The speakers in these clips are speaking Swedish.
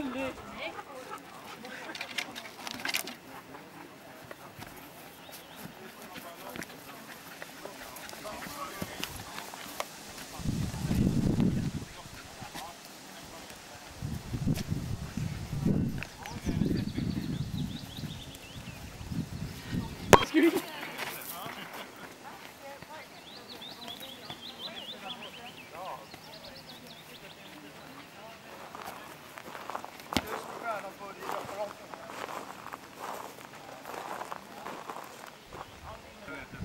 Molly!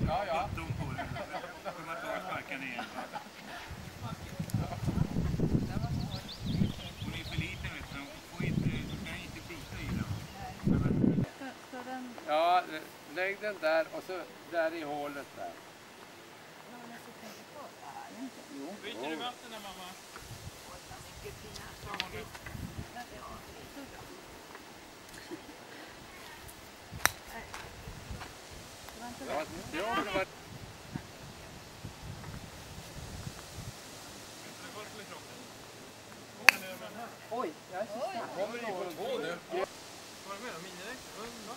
Ja, ja. Dum på det. Kommer inte ihåg att sparka ner. Hon är för liten vet du. Hon får inte, du kan inte bita i den. Ja, lägg den där och så där i hålet där. Byter du vatten där mamma? Ja, det har väl varit... Oj, jag är så snabb. Kommer ni på två nu? Var det med då? Miniräknare?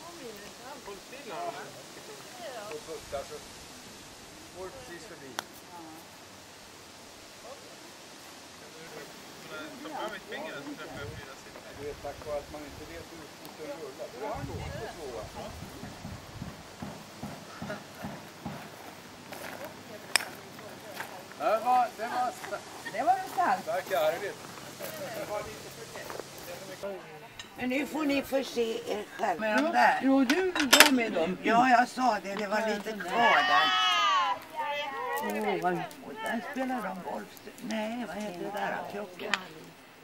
Håll still och puttar så går det precis förbi. Ta fram mitt finger så träffar jag fyra siffror. Du vet, tack vare att man inte vet hur foten rullar. Det var två och tvåa. Det var, det var Det var det sant. starkt men nu får ni förse er själva med de där. Jo, du var med dem. Ja, jag sa det. Det var lite kvar där. Åh, vad Och där spelar de golf. Nej, vad heter det där? Klockan.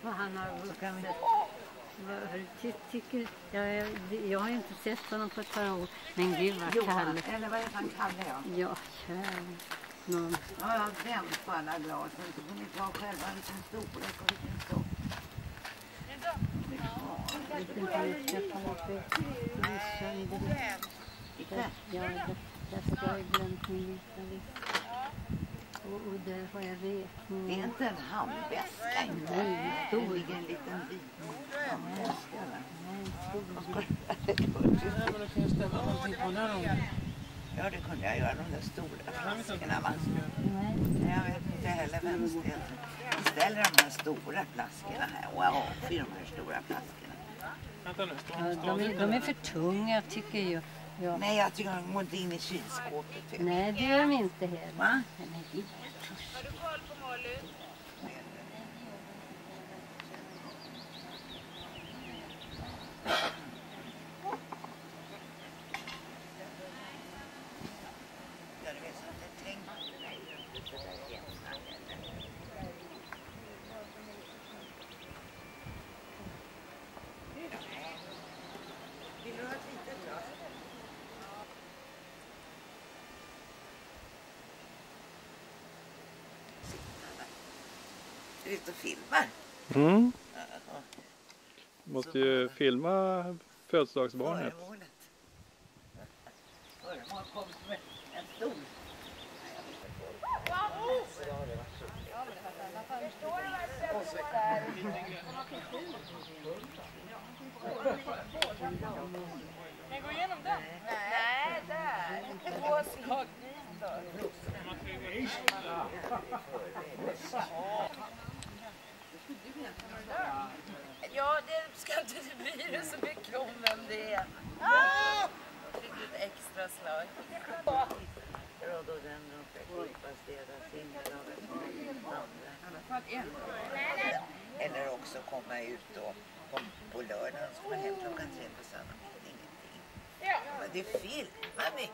Vad han har Så kan vi... vad- ty, tycker, jag, jag, har inte sett honom på ett par år. Men gud vad Johan, Kalle. eller vad heter han? Kalle, ja. Ja, kära nån. Ja, jag har vänt på alla glasen. Så får ni ta själva vilken storlek och vilken stock. Jag vet inte hur jag ska komma för det är sönder. Där, ja, där, där ska jag glömt min lista visst. Och, och där har jag Det är räkningen. inte en handväska. Nej, stor. ligger en liten vit handväska där. Nej, men då kan ställa någonting på den här. Ja, det kunde jag göra. De där stora flaskorna. Nej. Jag vet inte heller vem ställer. Ställer de här stora flaskorna här. Jag avskyr de här stora flaskorna. Vänta nu, de, är, stadigt? de är för tunga tycker jag. Ja. Nej, jag tycker de går inte in i kylskåpet. du. Nej, det gör de inte heller. Va? Nej, men det är Ja, du vet, så att jag tänkte mig det där ensam. Vill du ha ett litet glas? Du ute och filmar? Mm. Ja, Måste ju filma födelsedagsbarnet. Föremålet. Föremål kom med en stol. Nej, där. Två slag ditåt. Ja, det ska inte du bry dig så mycket om vem det är. Fick ett extra slag. Rhododendron ska klippas. Eller också komma ut och på, på lördagen så man hem klockan tre på söndagen. Ingenting. Men det filmar vi.